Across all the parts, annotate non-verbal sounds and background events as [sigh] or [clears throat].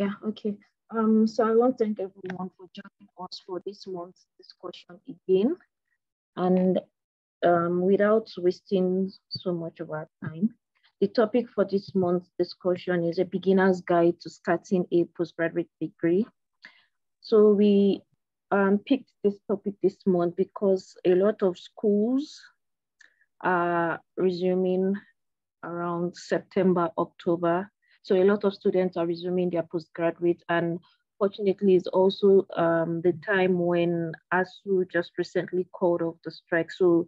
Yeah, okay. Um, so I want to thank everyone for joining us for this month's discussion again. And um, without wasting so much of our time, the topic for this month's discussion is a beginner's guide to starting a postgraduate degree. So we um, picked this topic this month because a lot of schools are resuming around September, October. So a lot of students are resuming their postgraduate and fortunately it's also um, the time when ASUU just recently called off the strike. So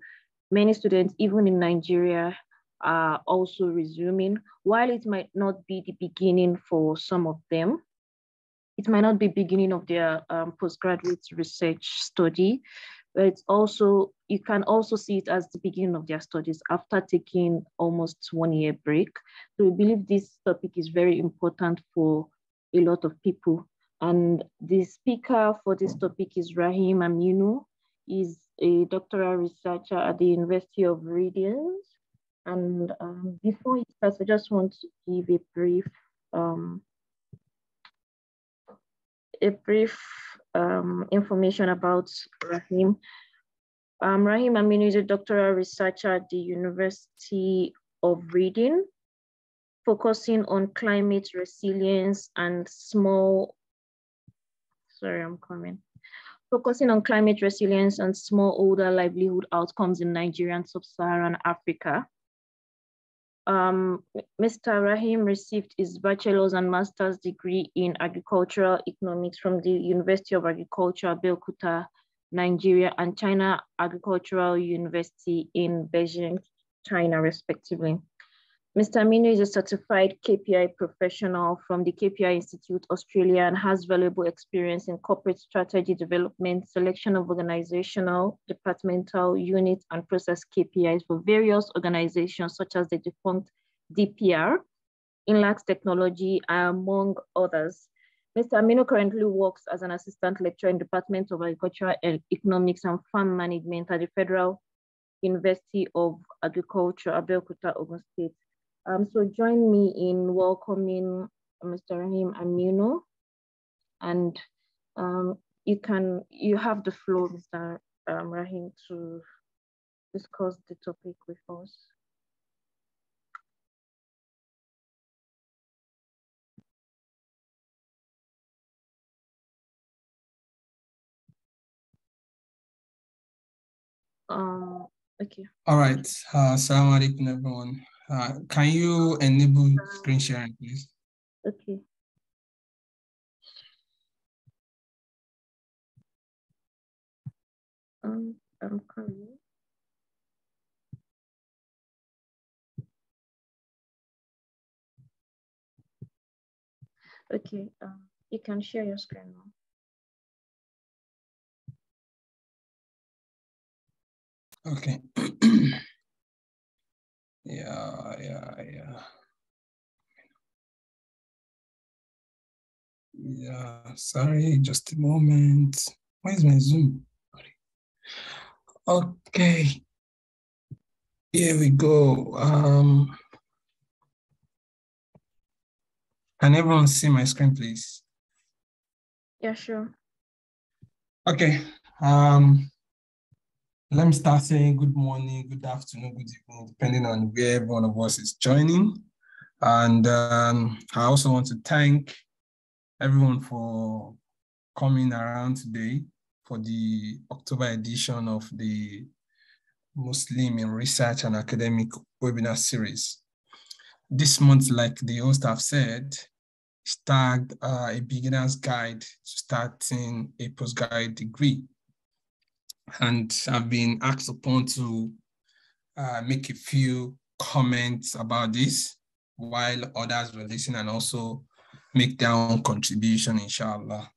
many students, even in Nigeria, are also resuming. While it might not be the beginning for some of them, it might not be beginning of their um, postgraduate research study, but it's also, you can also see it as the beginning of their studies after taking almost one year break. So we believe this topic is very important for a lot of people. And the speaker for this topic is Raheem Aminu. He's a doctoral researcher at the University of Reading. And um, before he starts, I just want to give a brief um, a brief um, information about Raheem. Um, Raheem Aminu is a doctoral researcher at the University of Reading, focusing on climate resilience and small, sorry, I'm coming, focusing on climate resilience and smallholder livelihood outcomes in Nigeria and sub-Saharan Africa. Um, Mr. Raheem received his bachelor's and master's degree in agricultural economics from the University of Agriculture, Abeokuta, Nigeria, and China Agricultural University in Beijing, China, respectively. Mr. Aminu is a certified KPI professional from the KPI Institute Australia and has valuable experience in corporate strategy development, selection of organizational, departmental, unit, and process KPIs for various organizations such as the defunct DPR, Inlax Technology, among others. Mr. Aminu currently works as an assistant lecturer in Department of Agriculture and Economics and Farm Management at the Federal University of Agriculture, Abeokuta, Ogun State. Um, so join me in welcoming Mr. Raheem Aminu. And um, you can, you have the floor, Mr. Um, Raheem, to discuss the topic with us. Um, okay. All right. Uh, Assalamu alaikum, everyone. Uh, can you enable screen sharing, please? Okay. Um, I'm coming. Okay, um, you can share your screen now. Okay. [clears throat] yeah, yeah, yeah. Yeah, sorry, just a moment. Where's my Zoom? Okay. Here we go. Um, can everyone see my screen, please? Yeah, sure. Okay. Um, let me start saying good morning, good afternoon, good evening, depending on where every one of us is joining. And um, I also want to thank everyone for coming around today for the October edition of the Muslim in Research and Academic webinar series. This month, like the host have said, is tagged uh, a beginner's guide to starting a postgraduate degree and I've been asked upon to uh, make a few comments about this while others will listen and also make their own contribution, inshallah.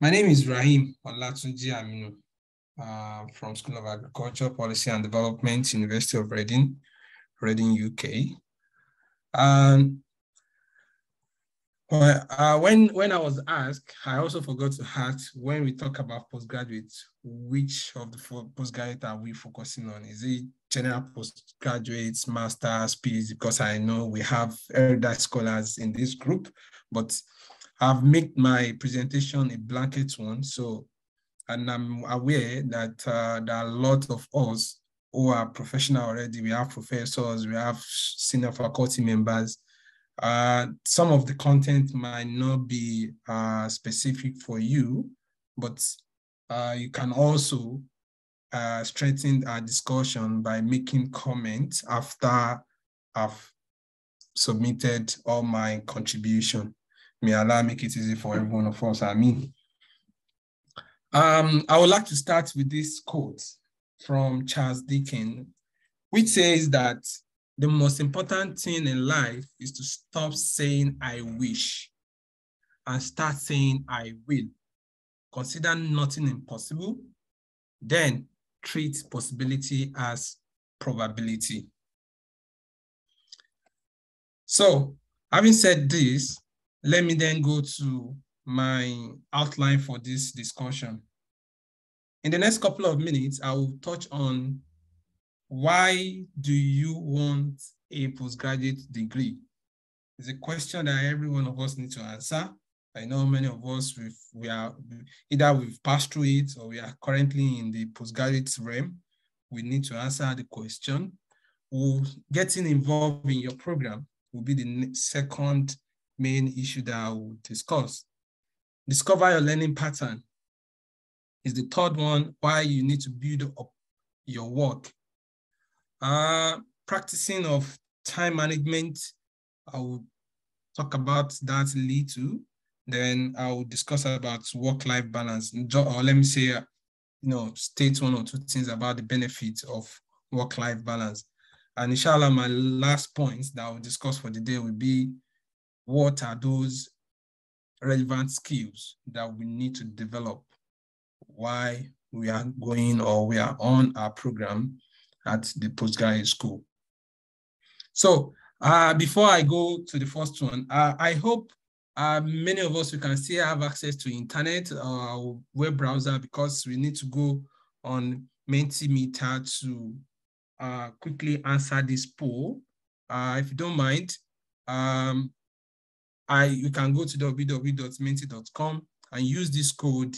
My name is Raheem Olatunji Aminu uh, from School of Agriculture, Policy and Development, University of Reading, Reading, UK. And well, uh, when when I was asked, I also forgot to ask when we talk about postgraduates, which of the postgraduate are we focusing on? Is it general postgraduates, masters, PhD? Because I know we have erudite scholars in this group, but I've made my presentation a blanket one. So, and I'm aware that uh, there are a lot of us who are professional already. We have professors, we have senior faculty members. Uh, some of the content might not be uh, specific for you, but uh, you can also uh, strengthen our discussion by making comments after I've submitted all my contribution. May Allah make it easy for everyone of us. I mean, um, I would like to start with this quote from Charles Dickens, which says that the most important thing in life is to stop saying I wish and start saying I will. Consider nothing impossible, then treat possibility as probability. So having said this, let me then go to my outline for this discussion. In the next couple of minutes, I will touch on why do you want a postgraduate degree? It's a question that every one of us need to answer. I know many of us we've, we are either we've passed through it or we are currently in the postgraduate realm. We need to answer the question. Getting involved in your program will be the second main issue that I will discuss. Discover your learning pattern is the third one, why you need to build up your work. Uh, practicing of time management, I will talk about that little. Then I will discuss about work-life balance. Or let me say, uh, you know, state one or two things about the benefits of work-life balance. And inshallah, my last points that I will discuss for the day will be what are those relevant skills that we need to develop why we are going or we are on our program at the postgraduate school. So uh, before I go to the first one, uh, I hope uh, many of us, we can still have access to internet or web browser because we need to go on Mentimeter to uh, quickly answer this poll. Uh, if you don't mind, um, I you can go to www.menti.com and use this code,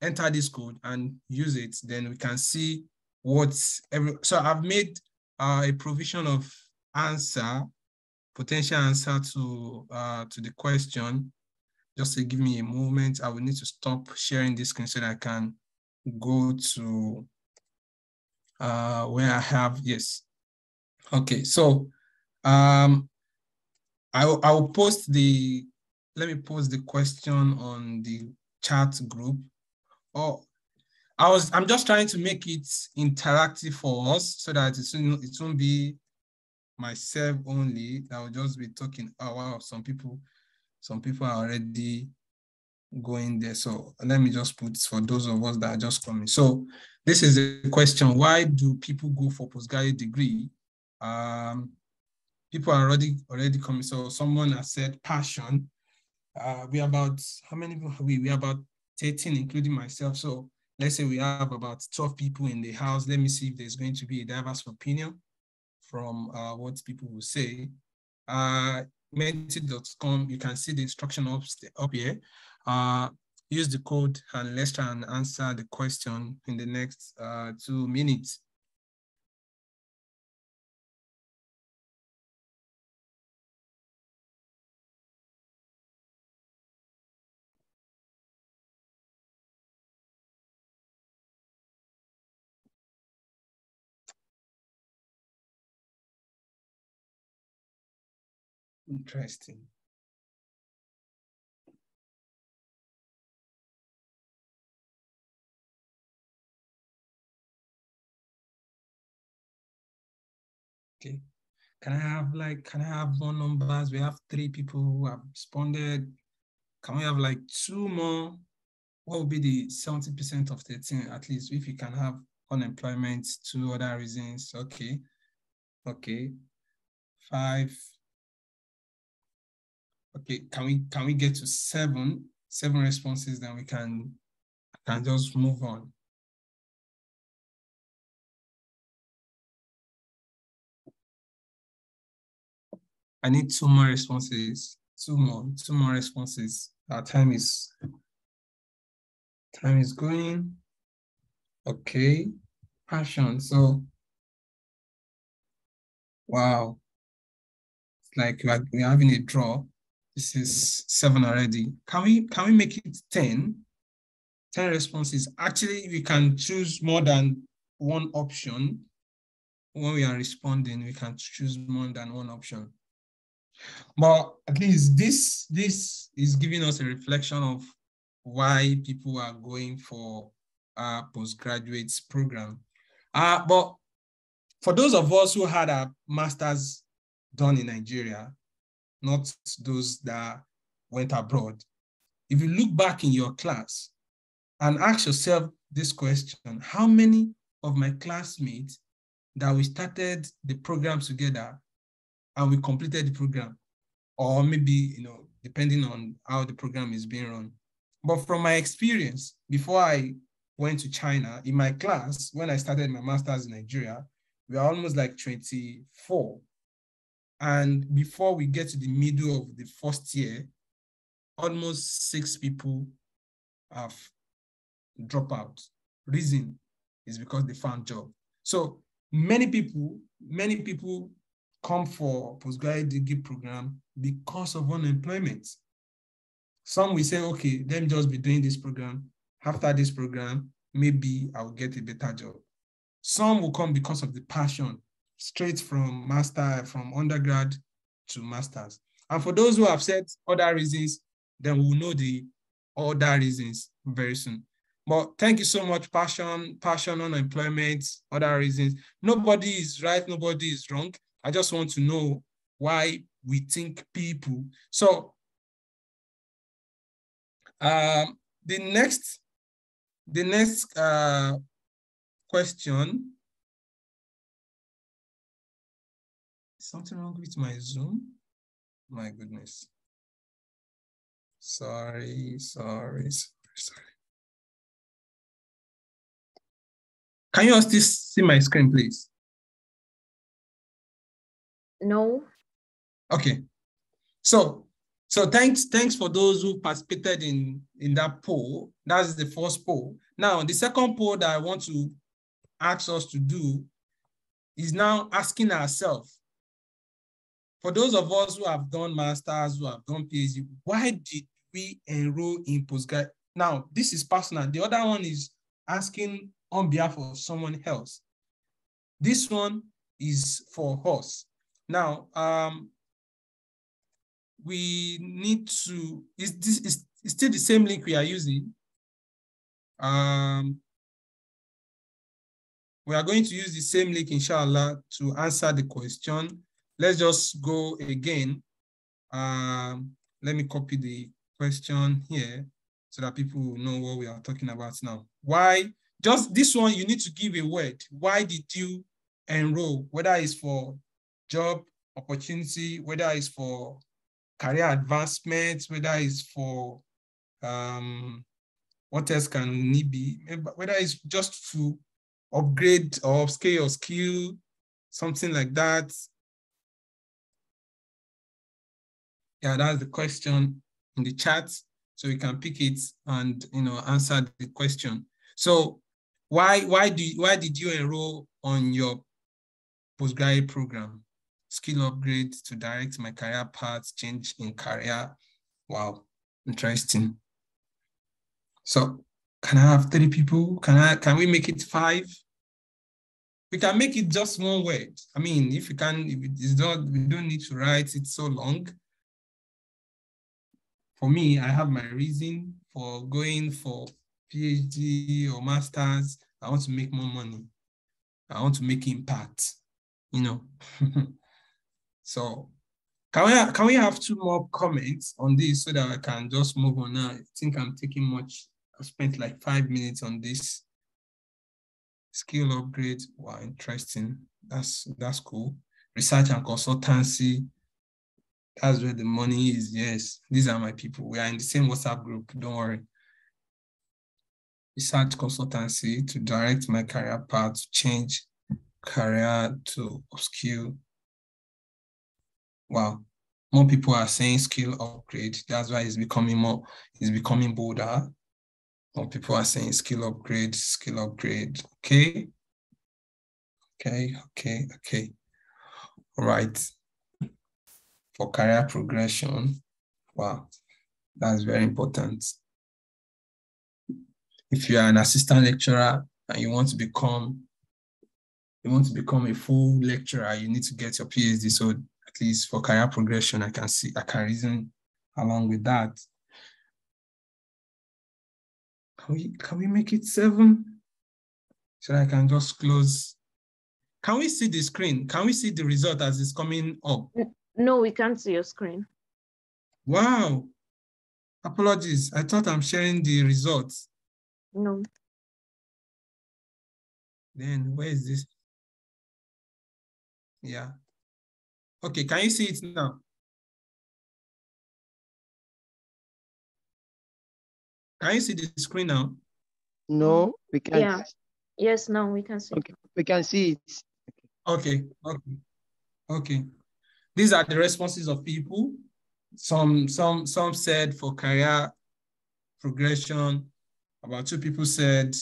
enter this code and use it. Then we can see what's every. So I've made uh, a provision of answer, potential answer to uh, to the question. Just to give me a moment, I will need to stop sharing this screen so that I can go to uh, where I have, yes. Okay, so um, I, I will post the, let me post the question on the chat group. Oh, I was, I'm just trying to make it interactive for us so that it won't, it won't be myself only. I will just be talking. Oh, wow, some people, some people are already going there. So let me just put for those of us that are just coming. So this is a question, why do people go for postgraduate degree? Um, people are already already coming. So someone has said passion. Uh, we are about, how many people we? We are about 13, including myself. So let's say we have about 12 people in the house. Let me see if there's going to be a diverse opinion from uh, what people will say. Uh, Menti.com, you can see the instruction up, up here. Uh, use the code and let's try and answer the question in the next uh, two minutes. Interesting. Okay. Can I have like, can I have more numbers? We have three people who have responded. Can we have like two more? What would be the 70% of 13 at least if you can have unemployment, two other reasons? Okay. Okay. Five. Okay, can we can we get to seven, seven responses, then we can can just move on. I need two more responses. Two more, two more responses. Our time is time is going. Okay, passion. So, wow, it's like we are, we are having a draw. This is seven already. Can we can we make it 10? 10 responses. Actually, we can choose more than one option. When we are responding, we can choose more than one option. But at least this, this is giving us a reflection of why people are going for a postgraduate program. Uh, but for those of us who had a master's done in Nigeria, not those that went abroad, if you look back in your class and ask yourself this question, how many of my classmates that we started the program together and we completed the program, or maybe, you know, depending on how the program is being run. But from my experience, before I went to China, in my class, when I started my master's in Nigeria, we are almost like 24. And before we get to the middle of the first year, almost six people have dropped out. Reason is because they found job. So many people, many people come for postgraduate degree program because of unemployment. Some will say, okay, let me just be doing this program. After this program, maybe I'll get a better job. Some will come because of the passion, straight from master, from undergrad to masters. And for those who have said other reasons, then we'll know the other reasons very soon. But thank you so much, passion, passion, unemployment, other reasons. Nobody is right, nobody is wrong. I just want to know why we think people. So um, the next, the next uh, question. Something wrong with my Zoom? My goodness. Sorry, sorry, [laughs] sorry, sorry. Can you all still see my screen, please? No. Okay. So, so thanks, thanks for those who participated in, in that poll. That's the first poll. Now, the second poll that I want to ask us to do is now asking ourselves, for those of us who have done masters, who have done PhD, why did we enroll in postgrad? Now, this is personal. The other one is asking on behalf of someone else. This one is for us. Now, um, we need to, is this is still the same link we are using. Um, we are going to use the same link, inshallah, to answer the question. Let's just go again. Um, let me copy the question here so that people know what we are talking about now. Why? Just this one, you need to give a word. Why did you enroll? Whether it's for job opportunity, whether it's for career advancement, whether it's for um, what else can need be, whether it's just to upgrade or upscale your skill, something like that. Yeah, that's the question in the chat. So we can pick it and you know answer the question. So why why do you, why did you enroll on your postgraduate program? skill upgrade to direct my career path, change in career. Wow, interesting. So can I have three people? Can I can we make it five? We can make it just one word. I mean, if you can, if it is not, we don't need to write it so long. For me, I have my reason for going for PhD or masters. I want to make more money. I want to make impact, you know. [laughs] So can we can we have two more comments on this so that I can just move on now? I think I'm taking much. I've spent like five minutes on this skill upgrade. Wow, interesting. That's that's cool. Research and consultancy. That's where the money is. Yes, these are my people. We are in the same WhatsApp group. Don't worry. Research consultancy to direct my career path, to change career to skill. Wow. More people are saying skill upgrade. That's why it's becoming more, it's becoming bolder. More people are saying skill upgrade, skill upgrade. Okay. Okay, okay, okay. All right. For career progression, wow, that's very important. If you are an assistant lecturer and you want to become you want to become a full lecturer, you need to get your PhD. So at least for career progression, I can see I can reason along with that. Can we can we make it seven? So I can just close. Can we see the screen? Can we see the result as it's coming up? No, we can't see your screen. Wow. Apologies. I thought I'm sharing the results. No. Then where is this? Yeah. Okay, can you see it now? Can you see the screen now? No, mm-hmm. we can't. Yeah. Yes, no, we can see. Okay, we can see it. Okay, okay, okay. These are the responses of people. Some, some, some said for career progression. About two people said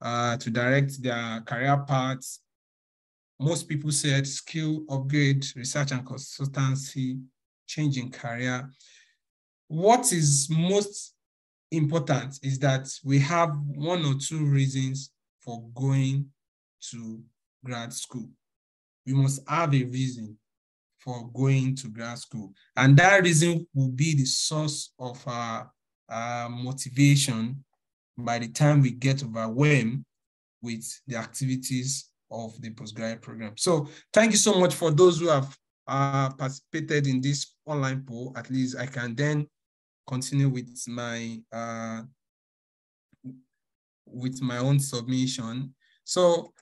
uh, to direct their career paths. Most people said skill upgrade, research and consultancy, changing career. What is most important is that we have one or two reasons for going to grad school. We must have a reason for going to grad school. And that reason will be the source of our, our motivation by the time we get overwhelmed with the activities of the postgraduate program. So thank you so much for those who have uh, participated in this online poll. At least I can then continue with my uh, with my own submission. So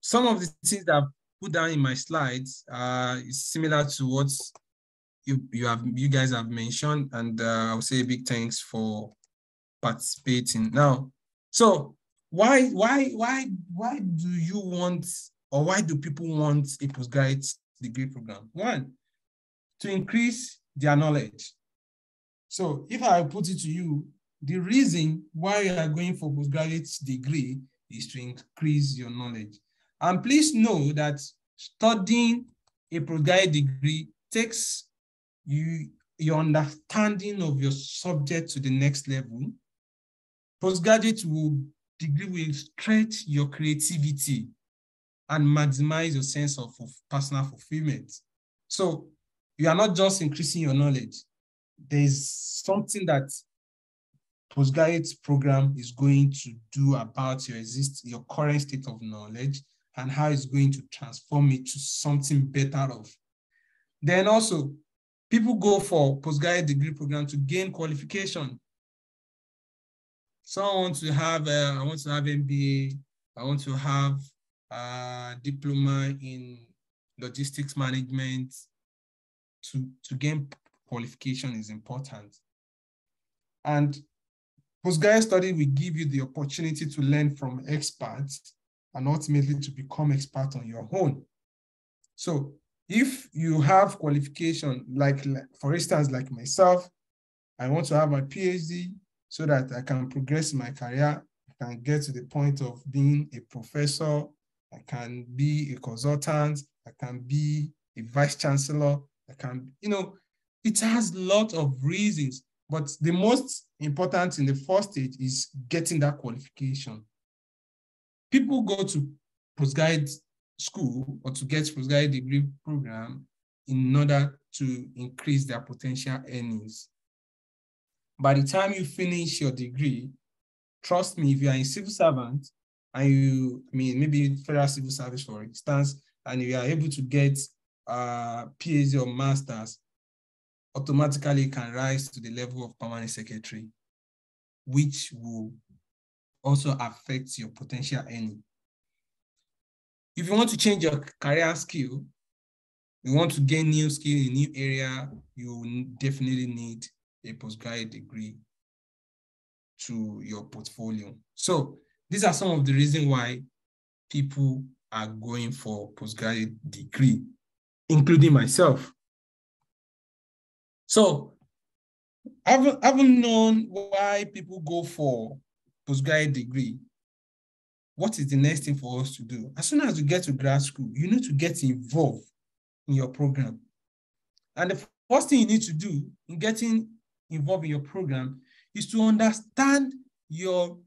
some of the things that I've put down in my slides uh, is similar to what you you have you guys have mentioned, and uh, I'll say a big thanks for participating. Now, so why why why why do you want or why do people want a postgraduate degree program? One, to increase their knowledge. So if I put it to you, the reason why you are going for postgraduate degree is to increase your knowledge. And please know that studying a postgraduate degree takes you your understanding of your subject to the next level. Postgraduate will degree will stretch your creativity and maximize your sense of, of personal fulfillment. So you are not just increasing your knowledge. There's something that postgraduate program is going to do about your exist your current state of knowledge and how it's going to transform it to something better of. Then also, people go for postgraduate degree program to gain qualification. So I want to have, uh, I want to have MBA, I want to have a diploma in logistics management. To, to gain qualification is important. And postgraduate study will give you the opportunity to learn from experts and ultimately to become expert on your own. So if you have qualification, like, for instance, like myself, I want to have my PhD so that I can progress my career. I can get to the point of being a professor. I can be a consultant. I can be a vice chancellor. I can, you know, it has a lot of reasons, but the most important in the first stage is getting that qualification. People go to postgraduate school or to get postgraduate degree program in order to increase their potential earnings. By the time you finish your degree, trust me, if you are a civil servant and you, I mean, maybe federal civil service, for instance, and you are able to get a PhD or master's, automatically can rise to the level of permanent secretary, which will also affects your potential earning. If you want to change your career skill, you want to gain new skill in new area, you definitely need a postgraduate degree to your portfolio. So these are some of the reasons why people are going for postgraduate degree, including myself. So I've, I've known why people go for postgraduate degree. What is the next thing for us to do? As soon as you get to grad school, you need to get involved in your program. And the first thing you need to do in getting involved in your program is to understand your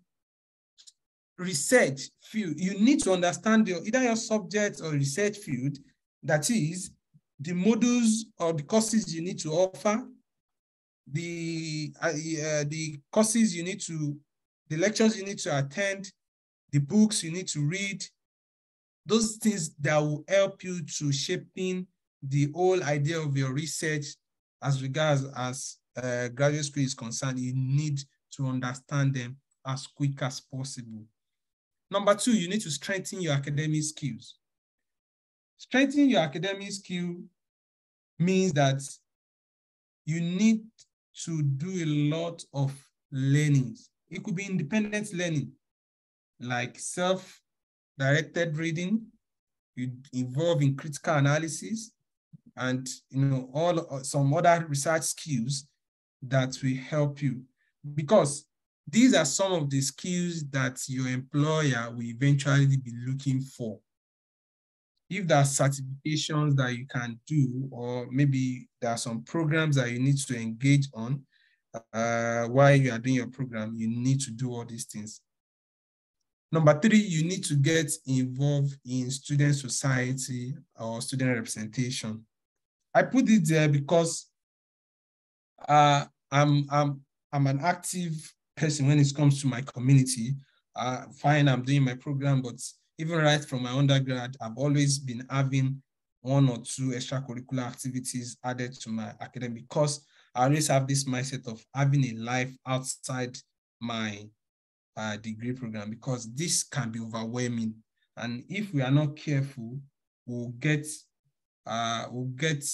research field. You need to understand your, either your subject or research field, that is the modules or the courses you need to offer, the, uh, uh, the courses you need to, the lectures you need to attend, the books you need to read, those things that will help you to shaping the whole idea of your research as regards as uh, graduate school is concerned, you need to understand them as quick as possible. Number two, you need to strengthen your academic skills. Strengthening your academic skill means that you need to do a lot of learning. It could be independent learning, like self-directed reading, you involve in critical analysis, and you know all some other research skills that will help you because these are some of the skills that your employer will eventually be looking for. If there are certifications that you can do, or maybe there are some programs that you need to engage on uh, while you are doing your program, you need to do all these things. Number three, you need to get involved in student society or student representation. I put it there because uh, I'm, I'm, I'm an active person when it comes to my community. Uh, fine, I'm doing my program, but even right from my undergrad, I've always been having one or two extracurricular activities added to my academic because I always have this mindset of having a life outside my uh, degree program because this can be overwhelming. And if we are not careful, we'll get uh, we'll get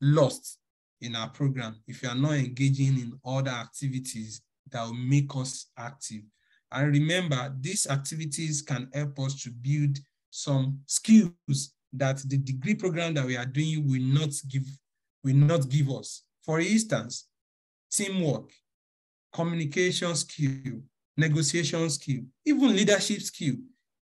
lost in our program if you are not engaging in other activities that will make us active. And remember, these activities can help us to build some skills that the degree program that we are doing will not give, will not give us. For instance, teamwork, communication skill, negotiation skill, even leadership skill.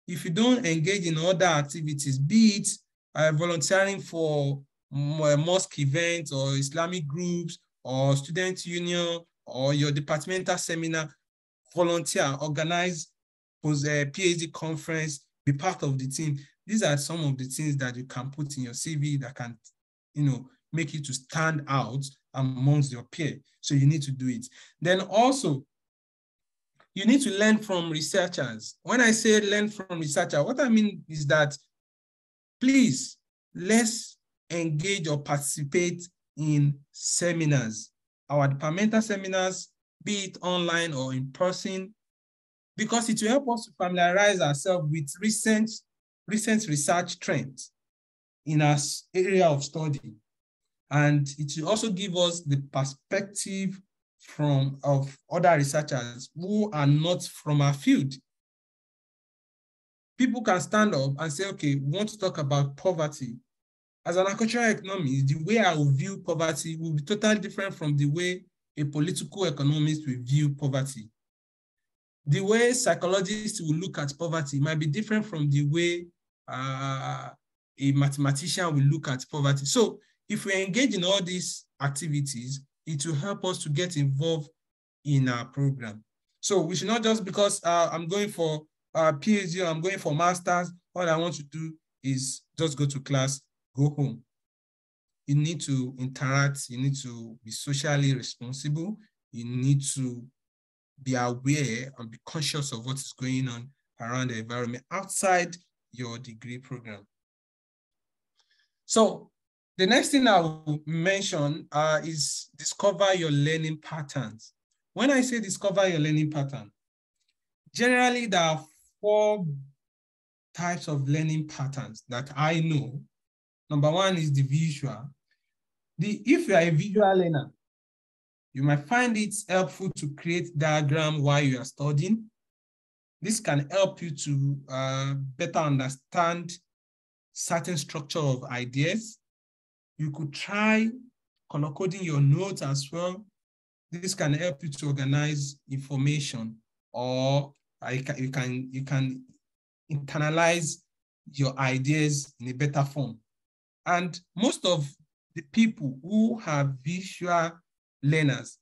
If you don't engage in other activities, be it uh, volunteering for mosque events or Islamic groups or student union or your departmental seminar, volunteer, organize post, uh, PhD conference, be part of the team. These are some of the things that you can put in your CV that can, you know, make you to stand out amongst your peer. So you need to do it. Then also, you need to learn from researchers. When I say learn from researcher, what I mean is that please, let's engage or participate in seminars, our departmental seminars, be it online or in person, because it will help us to familiarize ourselves with recent, recent research trends in our area of study. And it will also give us the perspective from of other researchers who are not from our field. People can stand up and say, okay, we want to talk about poverty as an agricultural economist, the way I will view poverty will be totally different from the way a political economist will view poverty. The way psychologists will look at poverty might be different from the way uh, a mathematician will look at poverty. So if we engage in all these activities, it will help us to get involved in our program. So we should not just because uh, I'm going for a PhD or I'm going for master's, all I want to do is just go to class go home. You need to interact, you need to be socially responsible, you need to be aware and be conscious of what is going on around the environment outside your degree program. So the next thing I will mention uh, is discover your learning patterns. When I say discover your learning pattern, generally there are four types of learning patterns that I know Number one is the visual. The, if you are a visual learner, you might find it helpful to create diagram while you are studying. This can help you to uh, better understand certain structure of ideas. You could try color coding your notes as well. This can help you to organize information or can, you can, you can internalize your ideas in a better form. And most of the people who have visual learners,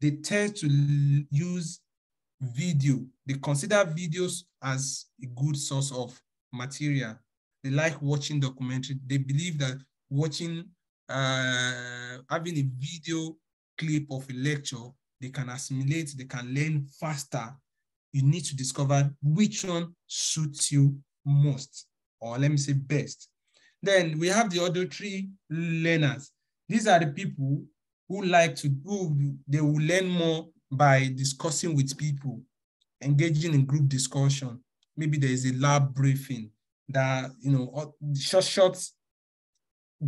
they tend to use video. They consider videos as a good source of material. They like watching documentary. They believe that watching, uh, having a video clip of a lecture, they can assimilate, they can learn faster. You need to discover which one suits you most, or let me say best. Then we have the auditory learners. These are the people who like to, who they will learn more by discussing with people, engaging in group discussion. Maybe there is a lab briefing that, you know, short, short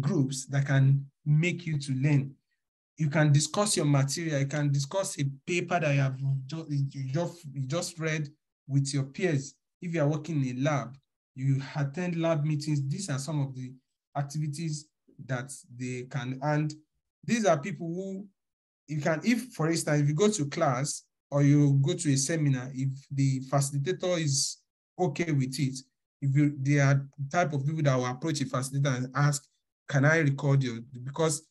groups that can make you to learn. You can discuss your material. You can discuss a paper that you have just, you just, you just read with your peers. If you are working in a lab, you attend lab meetings. These are some of the activities that they can, and these are people who you can, if for instance, if you go to class or you go to a seminar, if the facilitator is okay with it, if you, they are type of people that will approach a facilitator and ask, can I record you? Because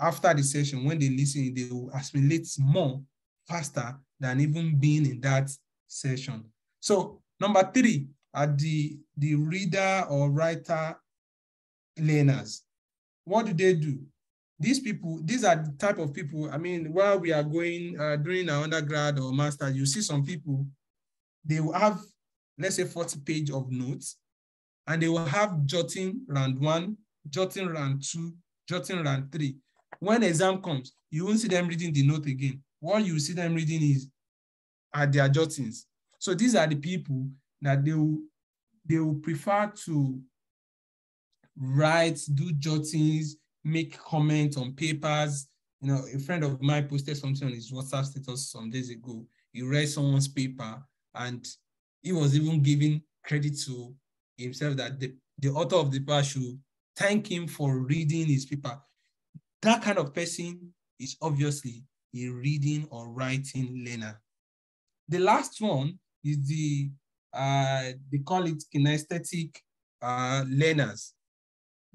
after the session, when they listen, they will assimilate more faster than even being in that session. So number three are the, the reader or writer learners. What do they do? These people, these are the type of people, I mean, while we are going uh, during our undergrad or master, you see some people, they will have, let's say 40 page of notes, and they will have jotting round one, jotting round two, jotting round three. When exam comes, you won't see them reading the note again. What you see them reading is are their jottings. So these are the people that they will, they will prefer to write, do jottings, make comments on papers. You know, a friend of mine posted something on his WhatsApp status some days ago. He read someone's paper and he was even giving credit to himself that the, the author of the paper should thank him for reading his paper. That kind of person is obviously a reading or writing learner. The last one is the, uh, they call it kinesthetic uh, learners.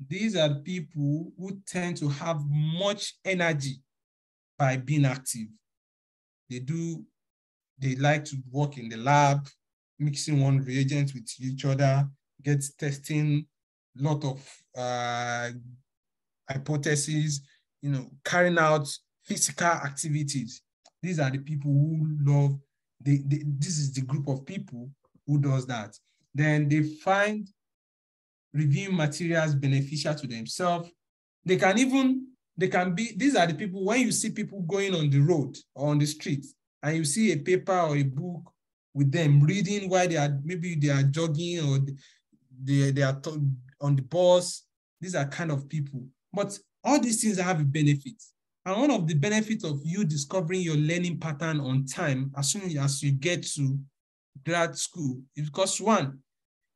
These are people who tend to have much energy by being active. They do, they like to work in the lab, mixing one reagent with each other, get testing lot of uh, hypotheses, you know, carrying out physical activities. These are the people who love, they, they, this is the group of people who does that. Then they find reviewing materials beneficial to themselves. They can even, they can be, these are the people, when you see people going on the road or on the street, and you see a paper or a book with them reading while they are, maybe they are jogging or they, they are on the bus, these are kind of people. But all these things have a benefit. And one of the benefits of you discovering your learning pattern on time as soon as you get to grad school is because one,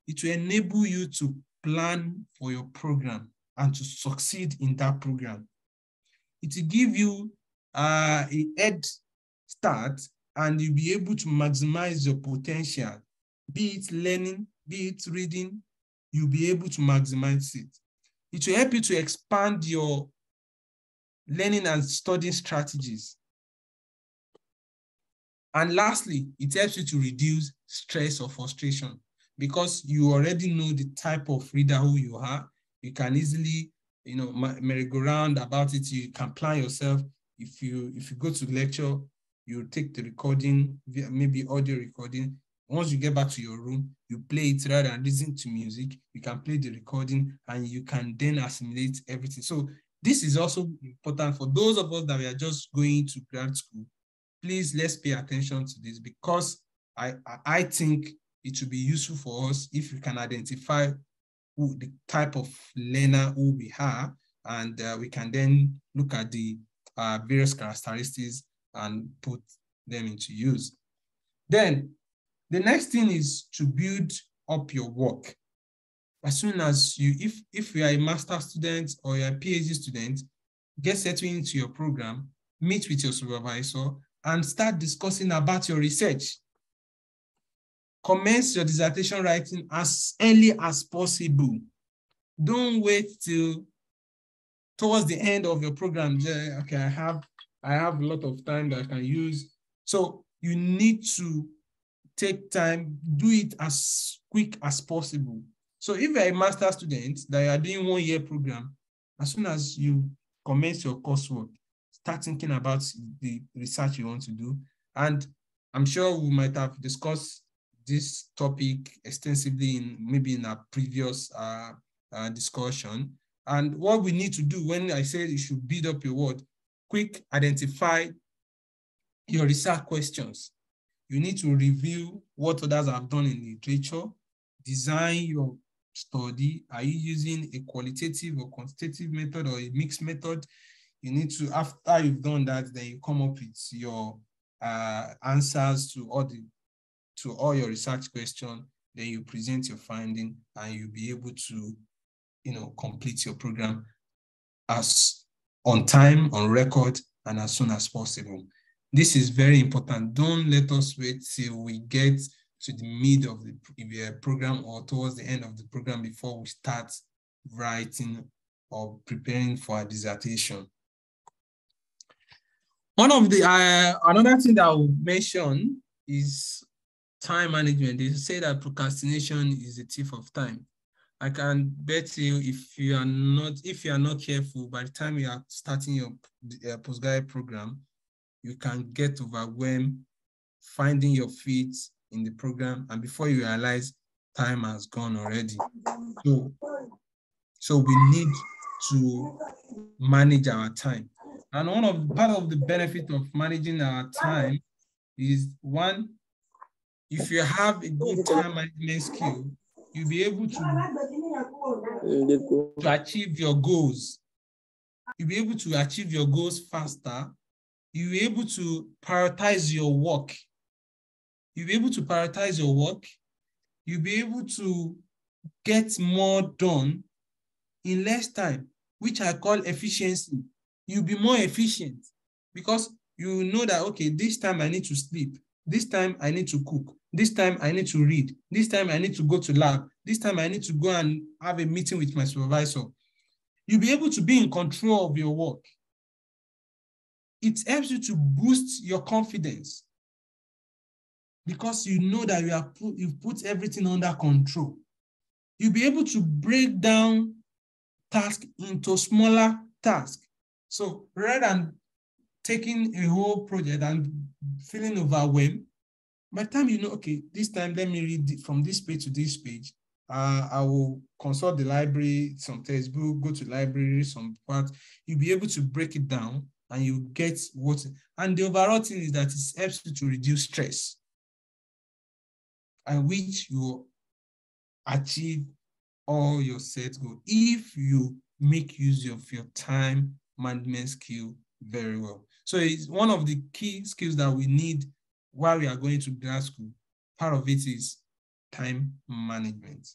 it will enable you to plan for your program and to succeed in that program. It will give you uh, a head start and you'll be able to maximize your potential, be it learning, be it reading, you'll be able to maximize it. It will help you to expand your learning and studying strategies. And lastly, it helps you to reduce stress or frustration because you already know the type of reader who you are. You can easily, you know, merry-go-round about it. You can plan yourself. If you if you go to lecture, you take the recording, maybe audio recording. Once you get back to your room, you play it rather than listen to music. You can play the recording and you can then assimilate everything. So this is also important for those of us that we are just going to grad school. Please let's pay attention to this because I I think it will be useful for us if we can identify who the type of learner who we are, and uh, we can then look at the uh, various characteristics and put them into use. Then the next thing is to build up your work. As soon as you, if, if you are a master student or you're a PhD student, get settled into your program, meet with your supervisor, and start discussing about your research. Commence your dissertation writing as early as possible. Don't wait till towards the end of your program. Okay, I have I have a lot of time that I can use. So you need to take time, do it as quick as possible. So if you're a master student that you are doing one year program, as soon as you commence your coursework, start thinking about the research you want to do. And I'm sure we might have discussed this topic extensively in maybe in a previous uh, uh, discussion. And what we need to do when I say you should build up your word, quick identify your research questions. You need to review what others have done in literature, design your study. Are you using a qualitative or quantitative method or a mixed method? You need to, after you've done that, then you come up with your uh, answers to all the to all your research questions. Then you present your finding, and you'll be able to, you know, complete your program as on time, on record, and as soon as possible. This is very important. Don't let us wait till we get to the mid of the program or towards the end of the program before we start writing or preparing for a dissertation. One of the, uh, another thing that I will mention is time management. They say that procrastination is the thief of time. I can bet you if you are not, if you are not careful, by the time you are starting your uh, postgraduate program, you can get overwhelmed finding your feet in the program and before you realize time has gone already. So, so we need to manage our time. And one of part of the benefit of managing our time is one, if you have a good time management skill, you'll be able to, mm, to achieve your goals. You'll be able to achieve your goals faster you'll be able to prioritize your work. You'll be able to prioritize your work. You'll be able to get more done in less time, which I call efficiency. You'll be more efficient because you know that, okay, this time I need to sleep. This time I need to cook. This time I need to read. This time I need to go to lab. This time I need to go and have a meeting with my supervisor. You'll be able to be in control of your work it helps you to boost your confidence because you know that you have put, you've put everything under control. You'll be able to break down tasks into smaller tasks. So rather than taking a whole project and feeling overwhelmed, by the time you know, okay, this time let me read from this page to this page, uh, I will consult the library, some textbook, go to library, some part. You'll be able to break it down and you get what, and the overall thing is that it helps you to reduce stress and which you achieve all your set goals if you make use of your time management skill very well. So it's one of the key skills that we need while we are going to grad school. Part of it is time management.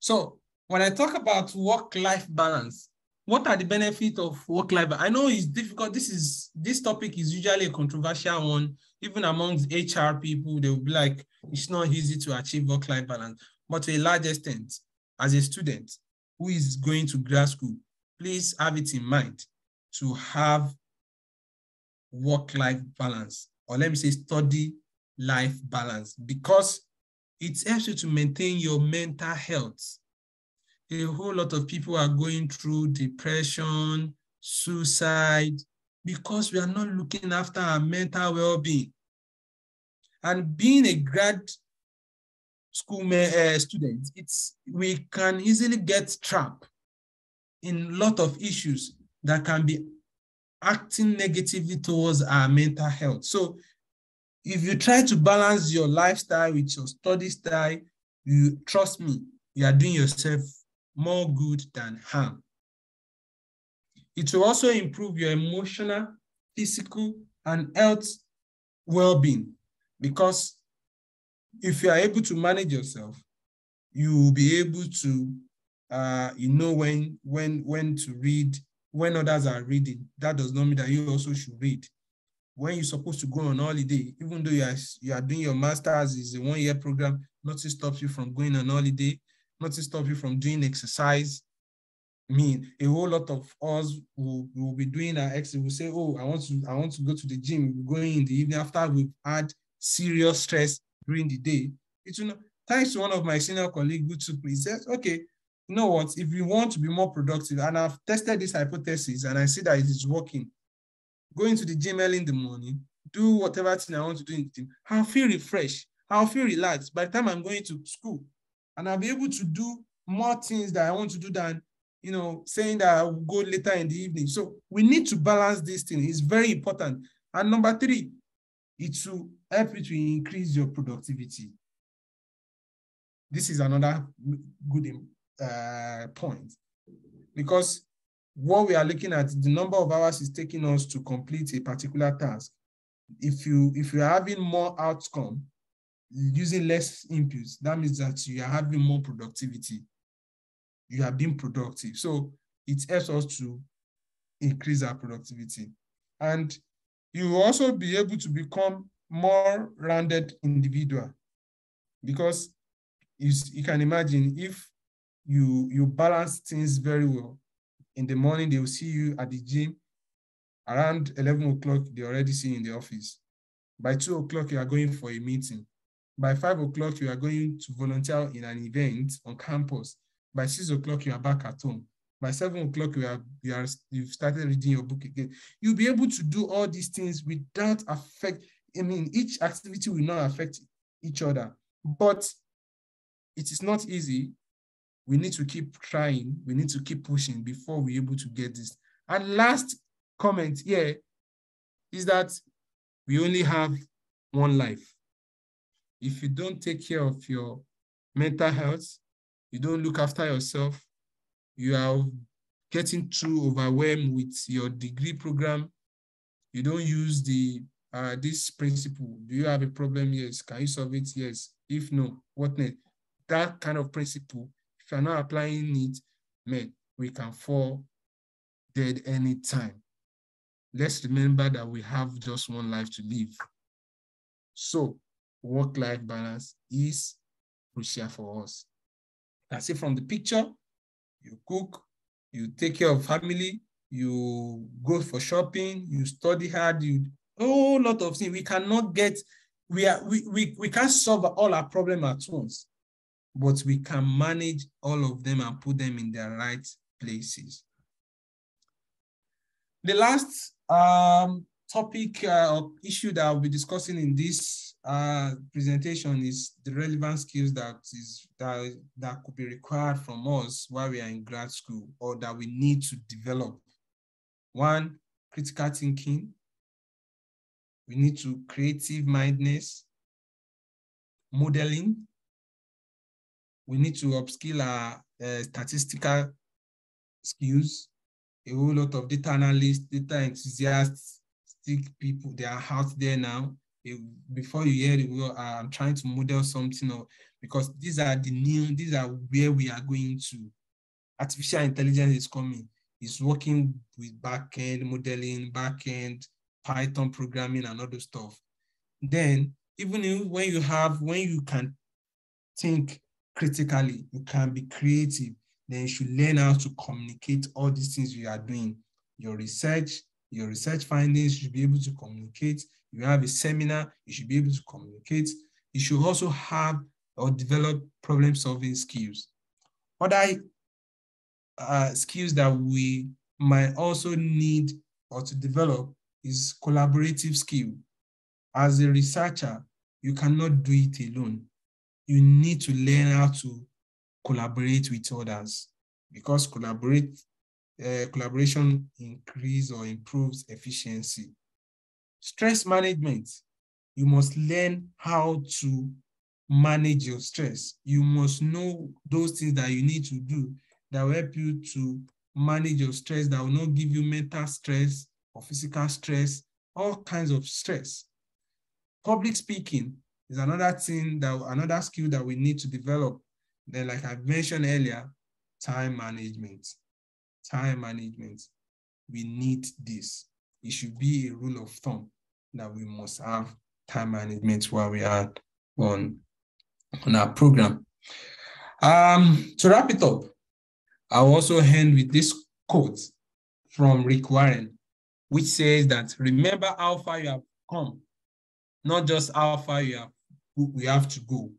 So when I talk about work-life balance, what are the benefits of work life? I know it's difficult. This is this topic is usually a controversial one, even amongst HR people. They will be like, it's not easy to achieve work life balance. But to a large extent, as a student who is going to grad school, please have it in mind to have work life balance, or let me say, study life balance, because it helps you to maintain your mental health a whole lot of people are going through depression, suicide, because we are not looking after our mental well-being. And being a grad school uh, student, it's we can easily get trapped in a lot of issues that can be acting negatively towards our mental health. So if you try to balance your lifestyle with your study style, you trust me, you are doing yourself more good than harm. It will also improve your emotional, physical, and health well-being because if you are able to manage yourself, you will be able to uh, you know when when when to read, when others are reading. That does not mean that you also should read. When you're supposed to go on holiday, even though you are you are doing your masters is a one year program, nothing stops you from going on holiday. Nothing stops you from doing exercise. I mean, a whole lot of us will, will be doing our exercise. We'll say, "Oh, I want to I want to go to the gym." We're going in the evening after we've had serious stress during the day. It's you know, thanks to one of my senior colleagues who took me, says, okay, you know what, if you want to be more productive, and I've tested this hypothesis and I see that it is working, going to the gym early in the morning, do whatever thing I want to do in the gym, I'll feel refreshed, I'll feel relaxed by the time I'm going to school. And I'll be able to do more things that I want to do than, you know, saying that I will go later in the evening. So we need to balance this thing. It's very important. And number three, it will help you to increase your productivity. This is another good uh, point because what we are looking at, the number of hours is taking us to complete a particular task. If you if you are having more outcome using less inputs, that means that you are having more productivity. You are being productive. So it helps us to increase our productivity. And you will also be able to become more rounded individual because you, you can imagine if you you balance things very well in the morning they will see you at the gym around 11 o'clock they already see you in the office by 2 o'clock you are going for a meeting by 5 o'clock you are going to volunteer in an event on campus by 6 o'clock you are back at home by 7 o'clock you are you are you've started reading your book again you'll be able to do all these things without affect I mean, each activity will not affect each other, but it is not easy. We need to keep trying. We need to keep pushing before we're able to get this. And last comment here is that we only have one life. If you don't take care of your mental health, you don't look after yourself, you are getting too overwhelmed with your degree program, you don't use the uh, this principle, do you have a problem? Yes. Can you solve it? Yes. If no, what next? That kind of principle, if you're not applying it, man, we can fall dead anytime. Let's remember that we have just one life to live. So work-life balance is crucial for us. That's it from the picture. You cook, you take care of family, you go for shopping, you study hard, you whole lot of things. We cannot get, we, are, we, we, we can't solve all our problem at once, but we can manage all of them and put them in their right places. The last um, topic uh, or issue that I'll be discussing in this uh, presentation is the relevant skills that is that, that could be required from us while we are in grad school or that we need to develop. One, critical thinking. We need to creative mindedness, modeling. We need to upskill our uh, statistical skills. A whole lot of data analysts, data enthusiasts, stick people, they are out there now. Before you hear it, well, I'm trying to model something or because these are the new, these are where we are going to. Artificial intelligence is coming. It's working with backend modeling, backend Python programming and other stuff. Then even if, when you have, when you can think critically, you can be creative, then you should learn how to communicate all these things you are doing. Your research, your research findings, should be able to communicate. You have a seminar, you should be able to communicate. You should also have or develop problem solving skills. Other uh, skills that we might also need or to develop is collaborative skill. As a researcher, you cannot do it alone. You need to learn how to collaborate with others because collaborate, uh, collaboration increase or improves efficiency. Stress management, you must learn how to manage your stress. You must know those things that you need to do that will help you to manage your stress, that will not give you mental stress, or physical stress, all kinds of stress. Public speaking is another thing that another skill that we need to develop. Then, like I mentioned earlier, time management. Time management. We need this. It should be a rule of thumb that we must have time management while we are on, on our program. Um, to wrap it up, I'll also end with this quote from Rick Warren, which says that remember how far you have come, not just how far you have we have to go.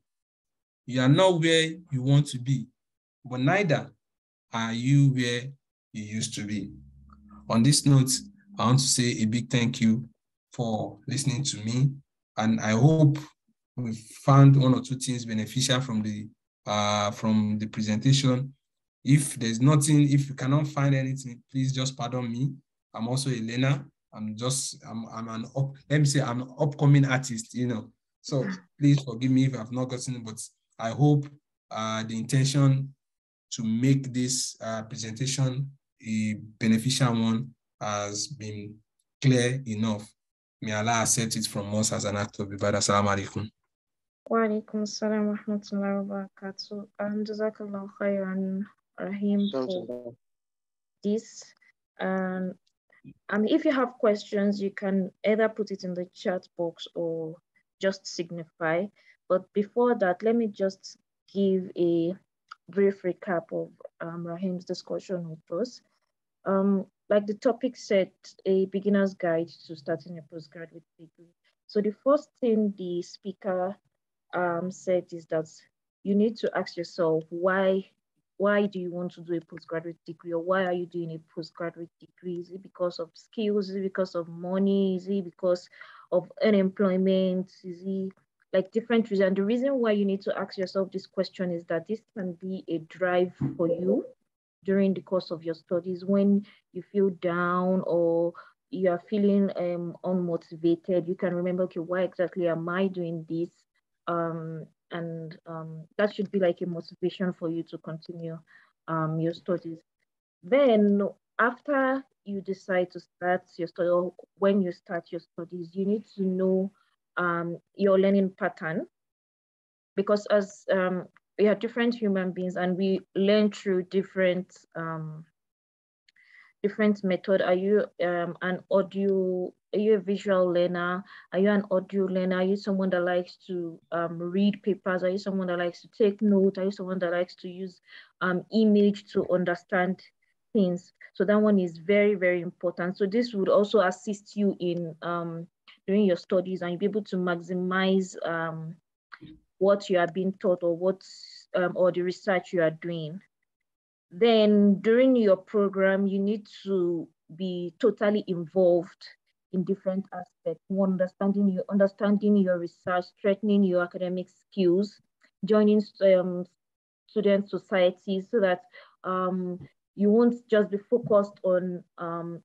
You are not where you want to be, but neither are you where you used to be. On this note, I want to say a big thank you for listening to me. And I hope we found one or two things beneficial from the uh, from the presentation. If there's nothing, if you cannot find anything, please just pardon me. I'm also a learner. I'm just, I'm, I'm an up, let me say I'm an upcoming artist, you know. So please forgive me if I've not gotten it, but I hope uh, the intention to make this uh, presentation a beneficial one has been clear enough. May Allah accept it from us as an act of ibadah. Assalamu alaikum. Wa alaikum assalam wa rahmatullahi wa barakatuh. And Jazakallah khairan Raheem for this. Um, and if you have questions, you can either put it in the chat box or just signify. But before that, let me just give a brief recap of um, Raheem's discussion with us. Um, like the topic said, a beginner's guide to starting a postgraduate degree. So the first thing the speaker um, said is that you need to ask yourself why why do you want to do a postgraduate degree or why are you doing a postgraduate degree? Is it because of skills? Is it because of money? Is it because of unemployment? Is it like different reasons? And the reason why you need to ask yourself this question is that this can be a drive for you during the course of your studies when you feel down or you are feeling um, unmotivated. You can remember, okay, why exactly am I doing this? Um, and um, that should be like a motivation for you to continue um, your studies. Then after you decide to start your study, or when you start your studies, you need to know um, your learning pattern because as um, we are different human beings and we learn through different um, different method. Are you um, an audio are you a visual learner? Are you an audio learner? Are you someone that likes to um, read papers? Are you someone that likes to take notes? Are you someone that likes to use um, image to understand things? So that one is very, very important. So this would also assist you in um, doing your studies and you'll be able to maximize um, what you are being taught or what um, or the research you are doing. Then during your program, you need to be totally involved in different aspects. Understanding your understanding your research, strengthening your academic skills, joining um, student societies so that um, you won't just be focused on um,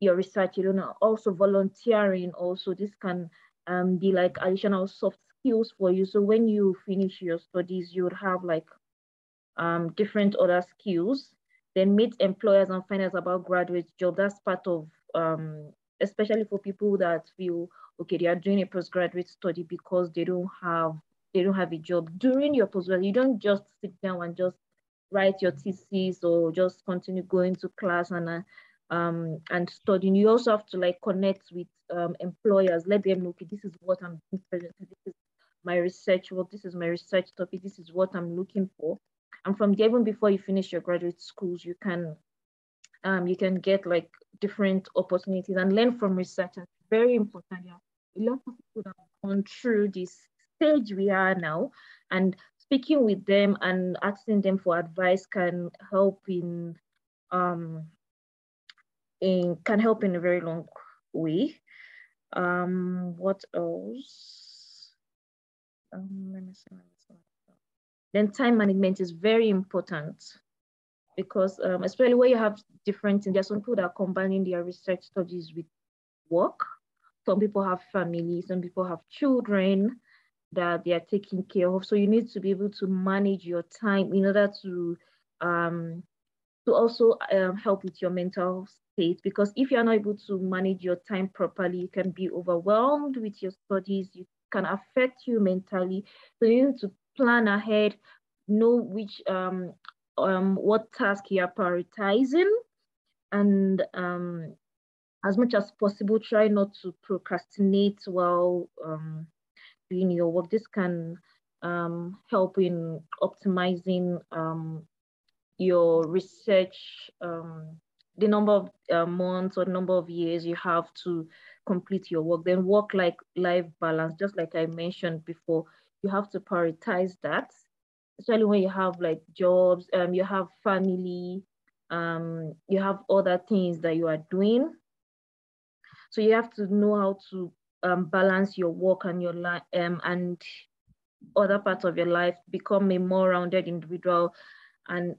your research, you know, also volunteering also, this can um, be like additional soft skills for you. So when you finish your studies, you would have like um, different other skills. Then meet employers and find out about graduate job. That's part of um, especially for people that feel okay they are doing a postgraduate study because they don't have they don't have a job during your postgraduate you don't just sit down and just write your thesis or just continue going to class and uh, um and studying you also have to like connect with um, employers let them know okay this is what i'm doing this is my research work this is my research topic this is what i'm looking for and from there even before you finish your graduate schools you can um, you can get like different opportunities and learn from researchers. Very important. Yeah. A lot of people have gone through this stage we are now, and speaking with them and asking them for advice can help in um in can help in a very long way. Um, what else? Um, let me see. Then time management is very important because um, especially where you have different things, there's some people that are combining their research studies with work. Some people have families, some people have children that they are taking care of. So you need to be able to manage your time in order to um, to also um, help with your mental state. Because if you're not able to manage your time properly, you can be overwhelmed with your studies. You can affect you mentally. So you need to plan ahead, know which um, um, what task you are prioritizing and um, as much as possible, try not to procrastinate while um, doing your work. This can um, help in optimizing um, your research, um, the number of uh, months or number of years you have to complete your work. Then work like life balance, just like I mentioned before, you have to prioritize that, especially when you have like jobs, um, you have family, um, you have other things that you are doing. So you have to know how to um, balance your work and your life um, and other parts of your life, become a more rounded individual, and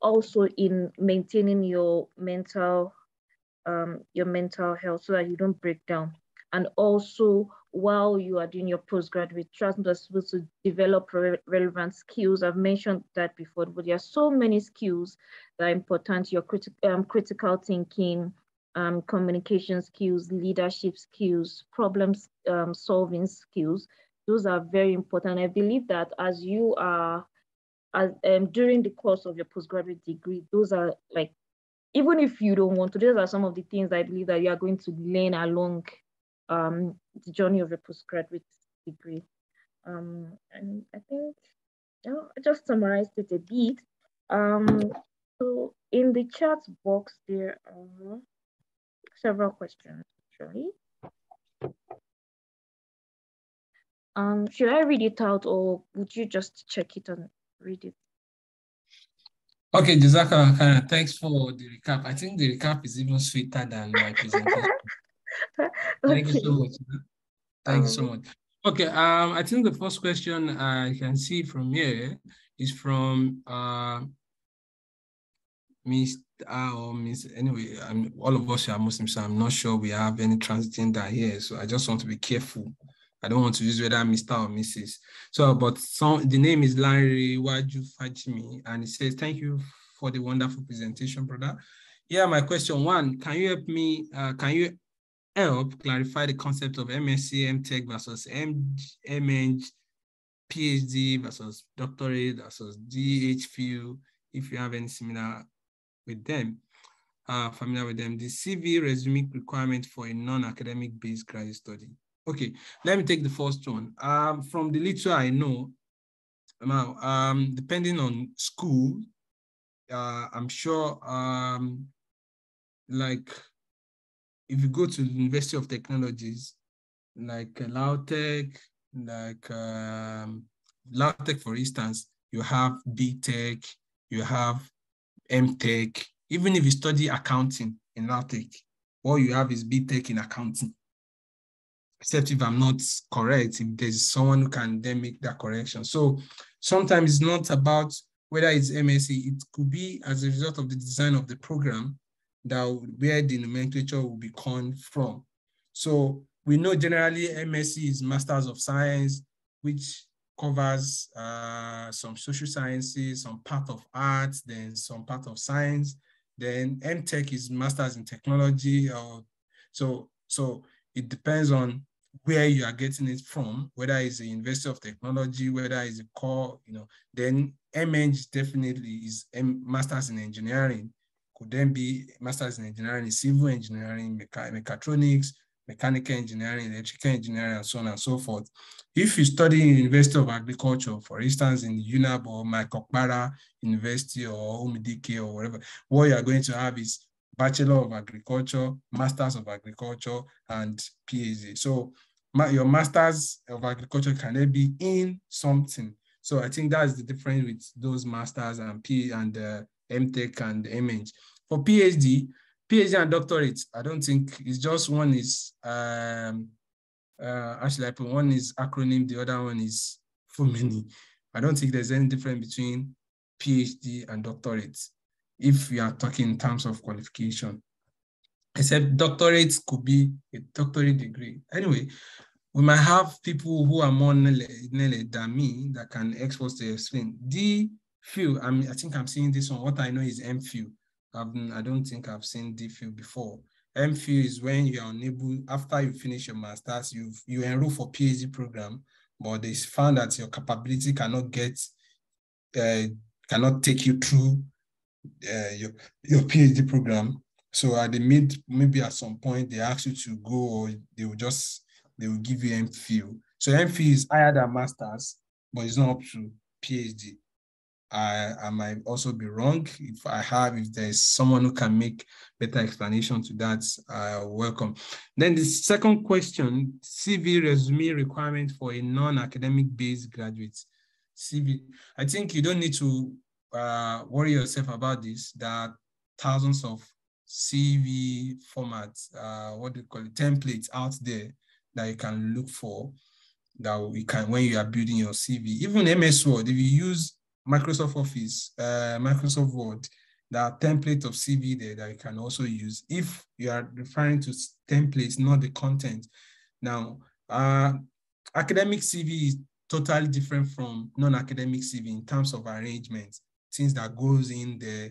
also in maintaining your mental um, your mental health so that you don't break down. And also while you are doing your postgraduate, trust are supposed to develop re relevant skills. I've mentioned that before, but there are so many skills that are important, your criti um, critical thinking, um, communication skills, leadership skills, problem um, solving skills. Those are very important. I believe that as you are, as um, during the course of your postgraduate degree, those are like, even if you don't want to, those are some of the things I believe that you are going to learn along um, the journey of a postgraduate degree. Um, and I think you know, I just summarized it a bit. Um, so in the chat box, there are several questions actually. Um, should I read it out or would you just check it and read it? Okay, Jazaka, thanks for the recap. I think the recap is even sweeter than my [laughs] presentation. Thank you so much. Thank um, you so um, much. Okay, um, I think the first question I can see from here is from uh, Miss uh, or Miss. Anyway, I'm, all of us are Muslims, so I'm not sure we have any transgender here. So I just want to be careful. I don't want to use whether Mr. or Mrs. So, but some the name is Larry Waju Fajimi, and it says, "Thank you for the wonderful presentation, brother." Yeah, my question one: Can you help me? Uh, can you help clarify the concept of MSc, MTech versus M MEng, PhD versus doctorate versus DPhil, if you have any similar with them, uh, familiar with them, the CV resume requirement for a non-academic based graduate study. Okay, let me take the first one. Um, from the little I know, now, um, depending on school, uh, I'm sure um, like if you go to the University of Technologies, like uh, LAUTECH, like um, LAUTECH, for instance, you have BTech, you have MTech. Even if you study accounting in LAUTECH, all you have is BTech in accounting. Except if I'm not correct, if there's someone who can then make that correction. So sometimes it's not about whether it's MSc, it could be as a result of the design of the program that where the nomenclature will be coined from. So we know generally MSc is Masters of Science, which covers uh, some social sciences, some part of arts, then some part of science. Then MTech is Masters in Technology. Or, so, so it depends on where you are getting it from, whether it's the University of Technology, whether it's a core, you know, then MEng definitely is Masters in Engineering could then be masters in engineering, civil engineering, mecha mechatronics, mechanical engineering, electrical engineering, and so on and so forth. If you study in University of Agriculture, for instance, in UNAB or Michael University or Umudike or whatever, what you are going to have is Bachelor of Agriculture, Masters of Agriculture, and PhD. So my, your Masters of Agriculture can be in something. So I think that's the difference with those Masters and P and uh, MTech and MEng. For PhD, PhD and doctorate, I don't think it's just one is um, uh, actually I put one is acronym, the other one is [laughs] for many. I don't think there's any difference between PhD and doctorate if we are talking in terms of qualification. Except doctorates could be a doctorate degree. Anyway, we might have people who are more knowledge than me that can expose to explain. The few, I mean, I think I'm seeing this one. What I know is MPhil. I've, I don't think I've seen DPhil before. MPhil is when you are unable, after you finish your master's, you you enroll for PhD program, but they found that your capability cannot get uh, cannot take you through uh, your, your PhD program. So at the mid, maybe at some point they ask you to go or they will just, they will give you MPhil. So MPhil is higher than master's, but it's not up to PhD. I, I might also be wrong. If I have, if there's someone who can make better explanation to that, uh, welcome. Then the second question, CV resume requirement for a non-academic based graduate. CV, I think you don't need to uh, worry yourself about this. Are thousands of CV formats, uh, what do you call it, templates out there that you can look for that we can when you are building your CV. Even MS Word, if you use Microsoft Office, uh, Microsoft Word, there are template of CV there that you can also use if you are referring to templates, not the content. Now, uh, academic CV is totally different from non-academic CV in terms of arrangement, things that goes in there.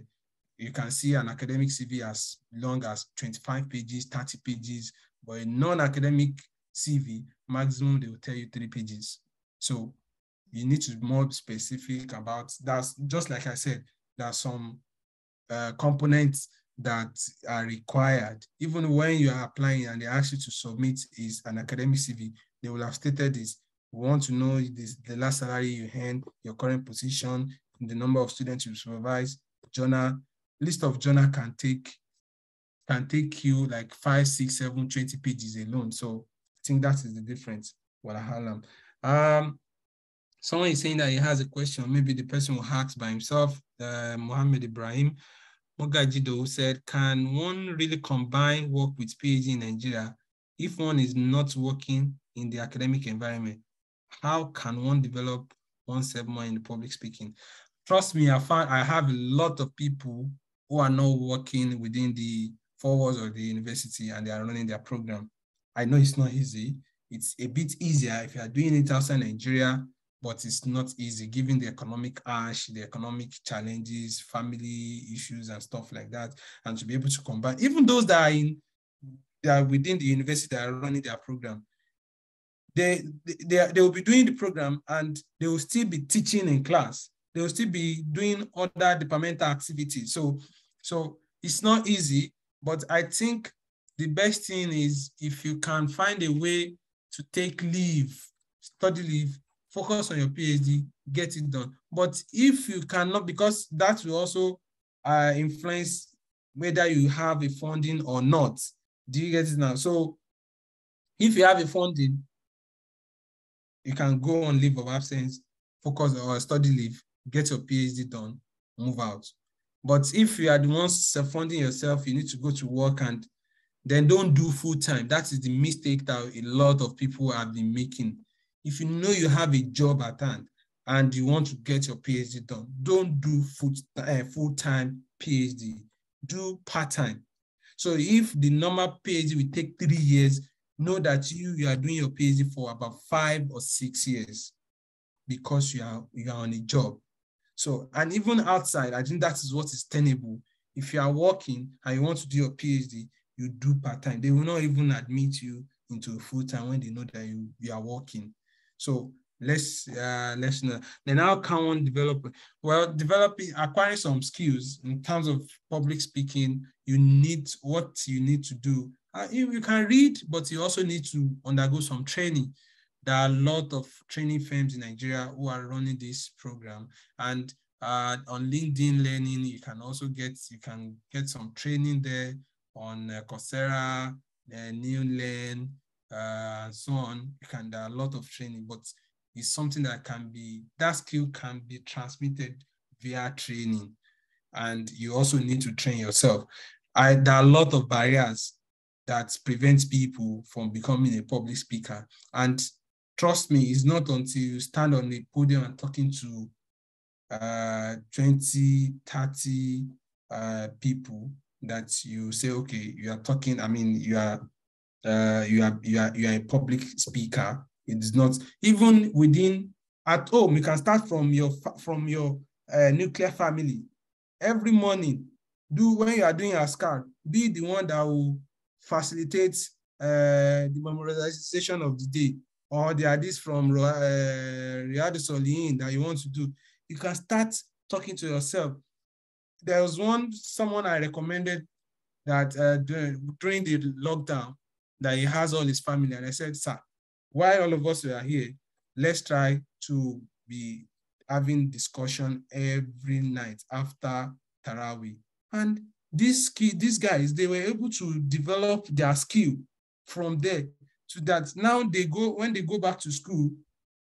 You can see an academic CV as long as 25 pages, 30 pages, but a non-academic CV, maximum they will tell you three pages. So you need to be more specific about that's just like I said, there are some uh, components that are required. Even when you are applying and they ask you to submit is an academic CV, they will have stated this. We want to know this, the last salary you earned, your current position, the number of students you supervise, journal, list of journal can take can take you like five, six, seven, 20 pages alone. So I think that is the difference. Walahalam. Um, Someone is saying that he has a question. Maybe the person will ask by himself. Uh, Mohammed Ibrahim Mogajido said, can one really combine work with PhD in Nigeria if one is not working in the academic environment? How can one develop oneself more in the public speaking? Trust me, I find I have a lot of people who are not working within the four walls of the university and they are running their program. I know it's not easy. It's a bit easier if you are doing it outside Nigeria but it's not easy given the economic ash, the economic challenges, family issues and stuff like that. And to be able to combine, even those that are in that are within the university that are running their program, they, they, they will be doing the program and they will still be teaching in class. They will still be doing other departmental activities. So, so it's not easy, but I think the best thing is if you can find a way to take leave, study leave, focus on your PhD, get it done. But if you cannot, because that will also uh, influence whether you have a funding or not. Do you get it now? So if you have a funding, you can go on leave of absence, focus or study leave, get your PhD done, move out. But if you are the ones self-funding yourself, you need to go to work and then don't do full time. That is the mistake that a lot of people have been making if you know you have a job at hand and you want to get your PhD done, don't do full, uh, full-time PhD, do part-time. So if the normal PhD will take three years, know that you, you are doing your PhD for about five or six years because you are, you are on a job. So, and even outside, I think that is what is tenable. If you are working and you want to do your PhD, you do part-time. They will not even admit you into full-time when they know that you, you are working. So let's uh, let's know. Then how can one develop? Well, developing acquiring some skills in terms of public speaking. You need what you need to do. Uh, you, you can read, but you also need to undergo some training. There are a lot of training firms in Nigeria who are running this program, and uh, on LinkedIn Learning, you can also get you can get some training there on uh, Coursera, uh, New Learn, uh, and so on. You can there are a lot of training, but it's something that can be that skill can be transmitted via training, and you also need to train yourself. I there are a lot of barriers that prevents people from becoming a public speaker, and trust me, it's not until you stand on the podium and talking to uh, 20, 30 uh, people that you say, okay, you are talking, I mean, you are uh, you are you are you are a public speaker. It is not even within at home. You can start from your from your uh, nuclear family. Every morning, do when you are doing a scan, be the one that will facilitate uh, the memorization of the day or the hadith from uh, Riyadh Solihin that you want to do. You can start talking to yourself. There was one someone I recommended that uh, during, during the lockdown that he has all his family, and I said, "Sir, while all of us are here, let's try to be having discussion every night after Tarawih." And these these guys, they were able to develop their skill from there to that. Now they go when they go back to school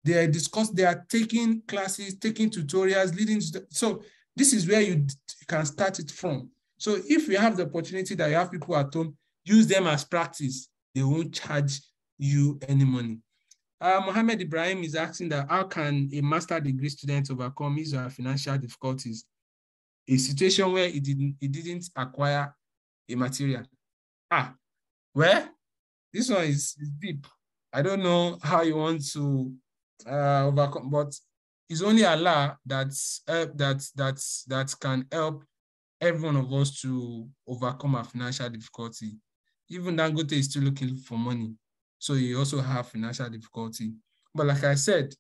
they are discuss they are taking classes taking tutorials leading to the, so this is where you can start it from. So if you have the opportunity that you have people at home use them as practice. They won't charge you any money. Uh, Mohammed Ibrahim is asking that how can a master degree student overcome his or financial difficulties? A situation where he didn't he didn't acquire a material. Ah well this one is, is deep. I don't know how you want to uh, overcome, but it's only Allah that's uh, that that that can help every one of us to overcome our financial difficulty. Even Dangote is still looking for money, so you also have financial difficulty. But like I said,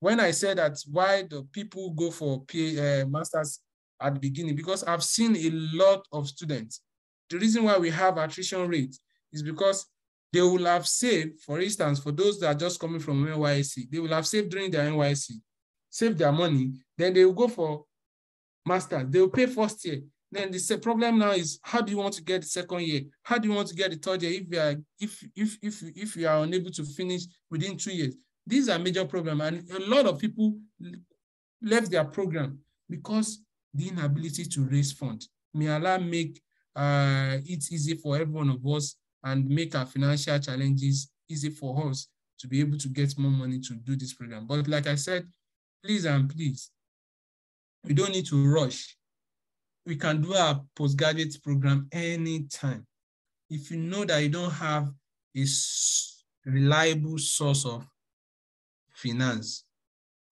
when I said that why the people go for PA, uh, masters at the beginning, because I've seen a lot of students. The reason why we have attrition rate is because they will have saved, for instance, for those that are just coming from NYSC, they will have saved during their NYSC, save their money, then they will go for master. They will pay first year. Then the problem now is how do you want to get the second year? How do you want to get the third year if you are if if if if you are unable to finish within two years? These are major problem, and a lot of people left their program because the inability to raise funds. May Allah make uh, it easy for every one of us and make our financial challenges easy for us to be able to get more money to do this program. But like I said, please and please, we don't need to rush. We can do our postgraduate program anytime. If you know that you don't have a reliable source of finance,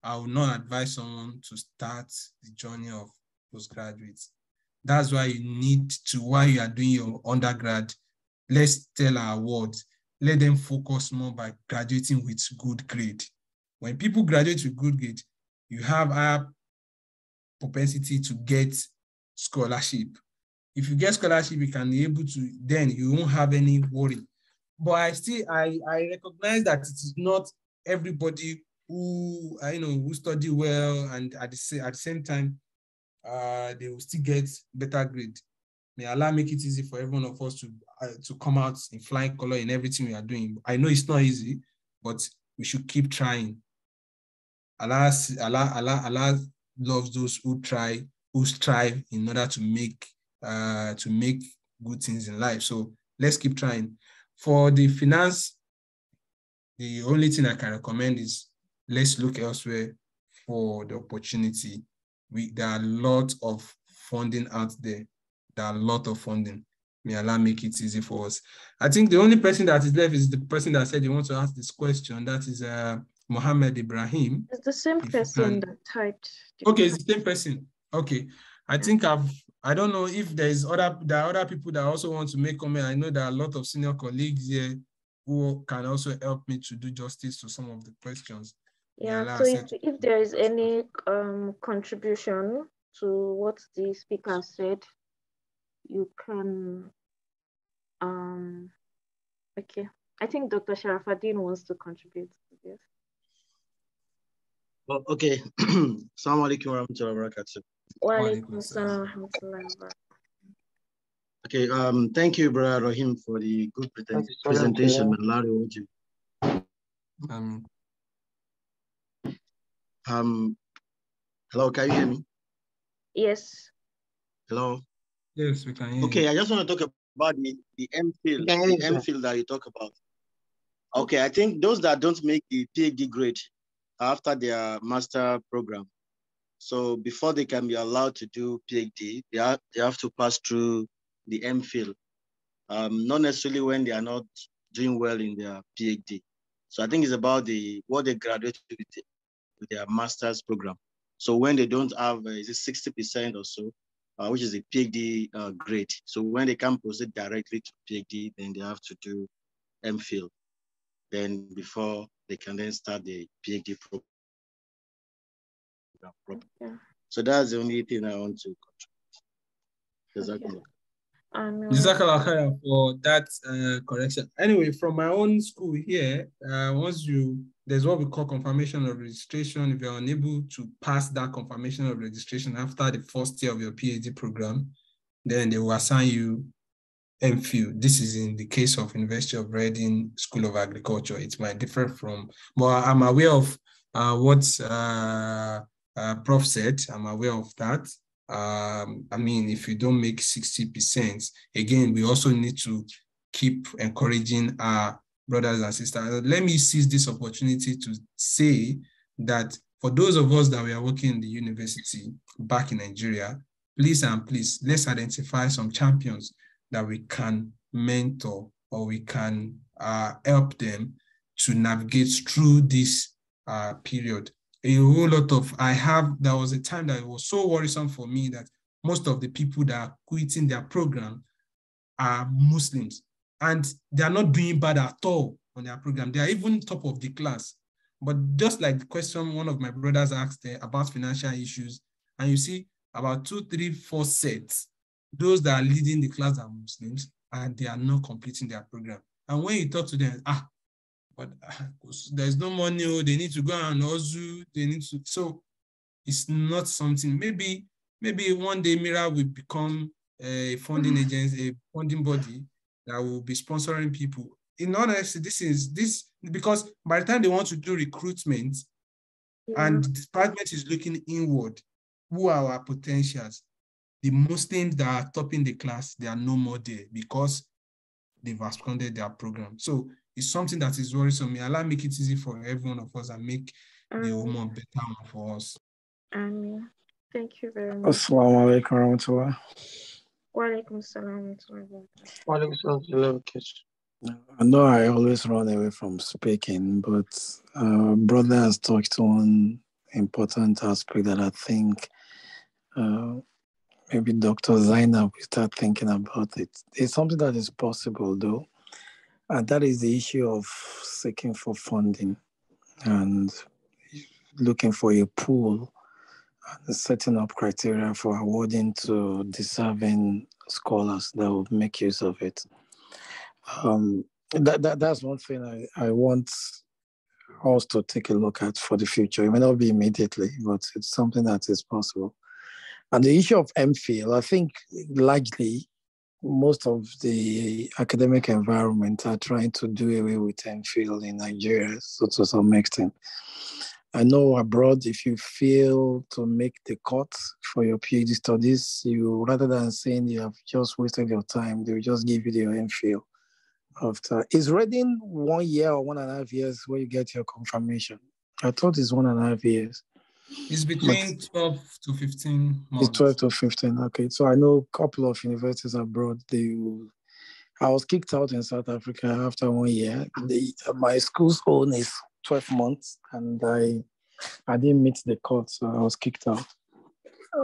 I would not advise someone to start the journey of postgraduates. That's why you need to, while you are doing your undergrad, let's tell our words, let them focus more by graduating with good grade. When people graduate with good grade, you have a propensity to get scholarship. If you get scholarship, you can be able to, then you won't have any worry. But I still, I, I recognize that it is not everybody who, uh, you know, who study well and at the, at the same time, uh, they will still get better grade. May Allah make it easy for every one of us to uh, to come out in flying color in everything we are doing. I know it's not easy, but we should keep trying. Allah, Allah, Allah, Allah loves those who try, who strive in order to make uh, to make good things in life. So let's keep trying. For the finance, the only thing I can recommend is let's look elsewhere for the opportunity. We there are a lot of funding out there there are a lot of funding. May Allah make it easy for us. I think the only person that is left is the person that said he wants to ask this question. That is uh, Mohammed Ibrahim. It's the same person that typed. Okay, it's the same person. Okay. I think I've I don't know if there's other there are other people that also want to make comment. I know there are a lot of senior colleagues here who can also help me to do justice to some of the questions. Yeah, so if, if there is any um, contribution to what the speaker said, you can, um, okay. I think Dr. Sharafaddin wants to contribute to this. Well, okay. [clears throat] Assalamu alaikum warahmatullahi wabarakatuh. Wa alaikum assalam warahmatullahi wabarakatuh. Okay, um, thank you, Brother Raheem, for the good presentation. Um, um, hello, can you hear me? Yes. Hello. Yes, we can. okay, I just want to talk about the, the MPhil, the MPhil that you talk about. Okay, I think those that don't make the PhD grade after their master program. So before they can be allowed to do PhD, they have, they have to pass through the MPhil. Um, not necessarily when they are not doing well in their PhD. So I think it's about the what they graduate with, with their master's program. So when they don't have, uh, is it 60% or so, uh, which is a PhD uh, grade. So when they can proceed directly to PhD, then they have to do MPhil. Then before they can then start the PhD program. Yeah. So that's the only thing I want to contribute. Okay. Jazakallah for that uh, correction. Anyway, from my own school here, uh, once you, there's what we call confirmation of registration. If you're unable to pass that confirmation of registration after the first year of your PhD program, then they will assign you MPhil. This is in the case of University of Reading School of Agriculture. It might differ from, but I'm aware of uh, what uh, uh, Prof said. I'm aware of that. Um, I mean, if you don't make 60%, again, we also need to keep encouraging our brothers and sisters. Let me seize this opportunity to say that for those of us that we are working in the university back in Nigeria, please and please, let's identify some champions that we can mentor or we can uh, help them to navigate through this uh, period. A whole lot of, I have, there was a time that it was so worrisome for me that most of the people that are quitting their program are Muslims and they are not doing bad at all on their program. They are even top of the class. But just like the question one of my brothers asked about financial issues, and you see about two, three, four sets those that are leading the class are Muslims and they are not completing their program. And when you talk to them, ah, but uh, there's no money, oh, they need to go and also they need to. So it's not something. Maybe, maybe one day Mira will become a funding mm-hmm. agency, a funding body that will be sponsoring people. In honesty, this is this because by the time they want to do recruitment, yeah. and the department is looking inward, who are our potentials? the Muslims that are topping the class, they are no more there because they've absconded their program. So it's something that is worrisome. May Allah make it easy for every one of us and make um, the Ummah better for us. Um, thank you very much. Assalamu alaikum warahmatullah. Wa alaikum salam Wa I know I always run away from speaking, but uh, brother has touched on important aspect that I think uh, maybe Dr. Zainab will start thinking about it. It's something that is possible though, and that is the issue of seeking for funding and looking for a pool and setting up criteria for awarding to deserving scholars that will make use of it. Um, that, that, that's one thing I, I want us to take a look at for the future. It may not be immediately, but it's something that is possible. And the issue of MPhil, I think largely most of the academic environment are trying to do away with MPhil in Nigeria, so to some extent. I know abroad, if you fail to make the cut for your PhD studies, you rather than saying you have just wasted your time, they will just give you the MPhil. After is Reading one year or one and a half years where you get your confirmation? I thought it's one and a half years. It's between 12 to 15 months. It's 12 to 15. Okay. So I know a couple of universities abroad, they I was kicked out in South Africa after one year. The, my school's own is 12 months and I I didn't meet the cut, so I was kicked out.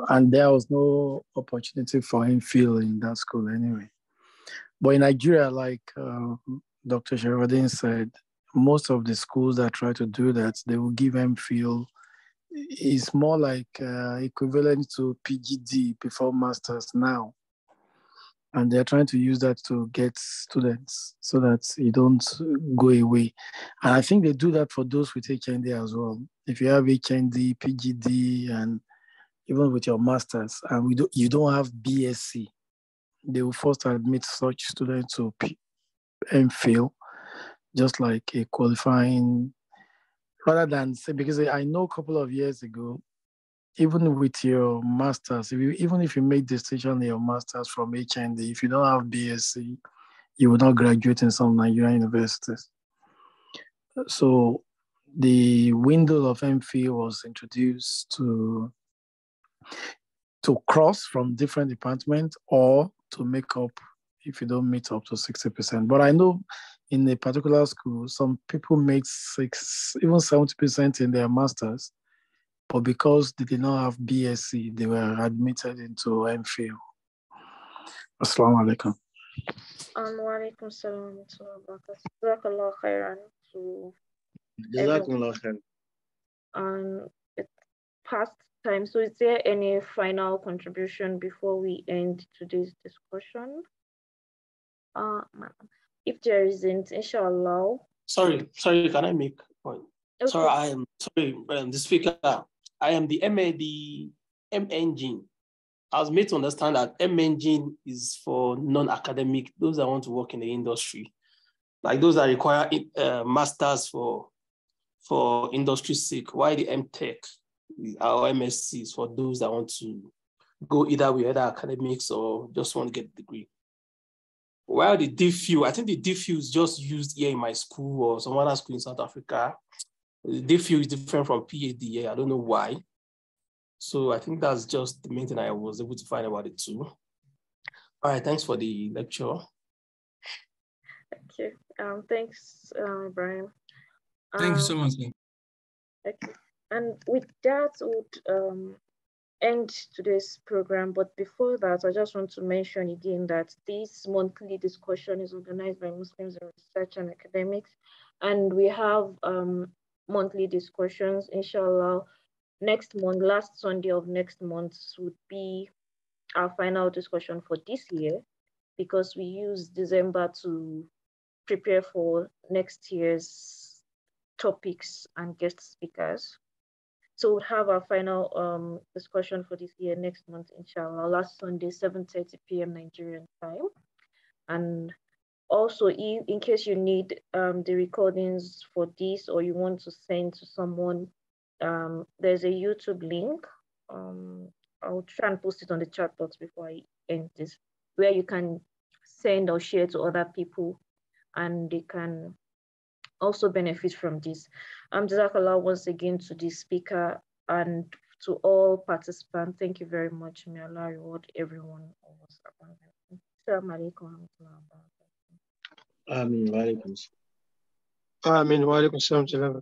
And there was no opportunity for MPhil in that school anyway. But in Nigeria, like uh, Dr. Sherwadin said, most of the schools that try to do that, they will give him MPhil is more like uh, equivalent to PGD before masters now. And they're trying to use that to get students so that you don't go away. And I think they do that for those with HND as well. If you have HND, PGD, and even with your masters, and we do, you don't have BSc, they will first admit such students to MPhil, just like a qualifying rather than say because I know a couple of years ago, even with your masters, if you, even if you make decision in your masters from HND, if you don't have BSc, you will not graduate in some Nigerian universities. So the window of MPhil was introduced to to cross from different departments or to make up if you don't meet up to 60%. But I know in a particular school, some people make six, even 70% in their masters, but because they did not have BSc, they were admitted into MPhil. Assalamu alaikum. Um, wa alaikum salam Jazakallah khairan to Jazakallah khairan. Um, it, past time. So is there any final contribution before we end today's discussion? Uh, if there isn't, inshallah. Sorry, sorry, can I make a point? Okay. Sorry, I am sorry, um, the speaker. I am the MA, the MEng. I was made to understand that MEng is for non-academic, those that want to work in the industry, like those that require uh, masters for for industry sake. Why the M Tech, our MSc is for those that want to go either with other academics or just want to get a degree. While the DPhil, I think the DPhil is just used here in my school or some other school in South Africa. The DPhil is different from PhD. I don't know why. So I think that's just the main thing I was able to find about it too. All right, thanks for the lecture. Thank you. Um, thanks, uh, Brian. Thank um, you so um, much. Okay. And with that, would um, end today's program. But before that, I just want to mention again that this monthly discussion is organized by Muslims in Research and Academics. And we have um, monthly discussions, inshallah. Next month, last Sunday of next month would be our final discussion for this year because we use December to prepare for next year's topics and guest speakers. So we'll have our final um, discussion for this year next month, inshallah, last Sunday, 7.30 p.m. Nigerian time. And also, if, in case you need um, the recordings for this or you want to send to someone, um, there's a YouTube link. Um, I'll try and post it on the chat box before I end this, where you can send or share to other people and they can also benefit from this. Um, Jazakallah once again to the speaker and to all participants. Thank you very much. May Allah reward everyone. Assalamu alaikum. Amin. Wa alaikum. Amin. Wa alaikum salam.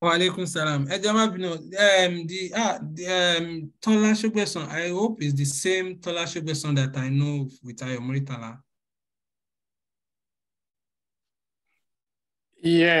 Wa alaikum salam. Um, the, ah, the um, Tola Shogbeson, I hope is the same Tola Shogbeson that I know with Ayo Muritala. Yeah.